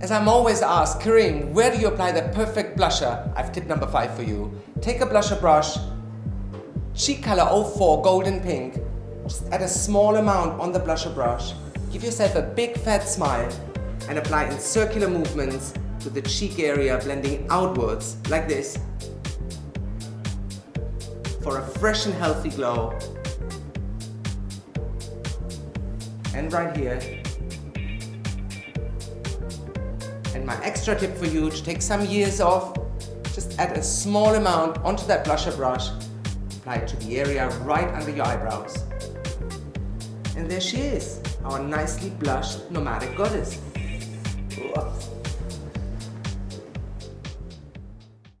As I'm always asked, Karim, where do you apply the perfect blusher? I've tip number five for you. Take a blusher brush, cheek color 04 golden pink, just add a small amount on the blusher brush, give yourself a big fat smile and apply in circular movements to the cheek area blending outwards like this for a fresh and healthy glow. And right here. And my extra tip for you to take some years off, just add a small amount onto that blusher brush, apply it to the area right under your eyebrows. And there she is, our nicely blushed nomadic goddess.